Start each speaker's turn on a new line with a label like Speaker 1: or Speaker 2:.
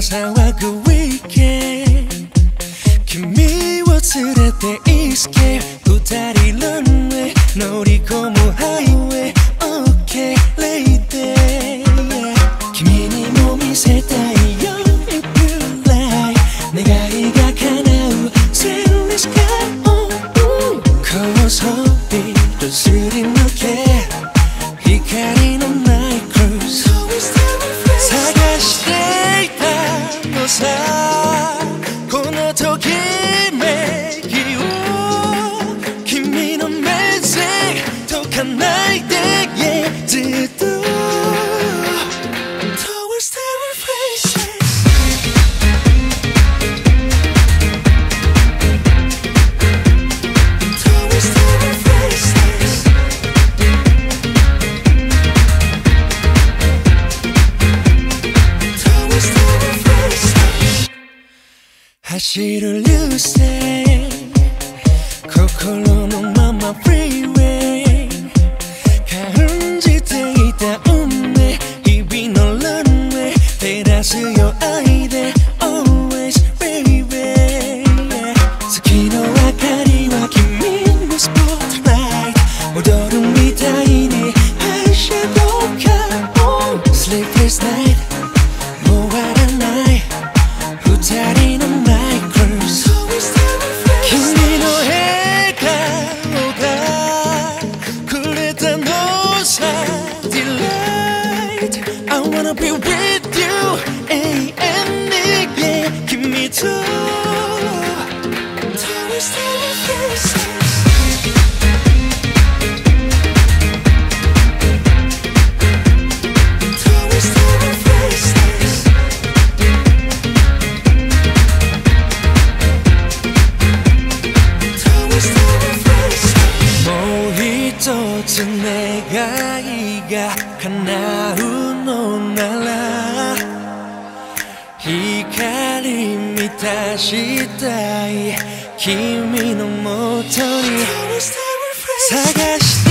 Speaker 1: 騒ぐウィーケン君を連れてイスケ二人ランウェイ乗り込むハイウェイ OK レイデイ君にも見せて 走る流星心のままフリーウェイ感じていた運命日々のランウェイ照らすよ愛で Always baby 月の明かりは君のスポットライト踊るみたいに愛しどうか Sleepless night be with you, any and Give me two. が叶うのなら光満たしたい君のもとに探して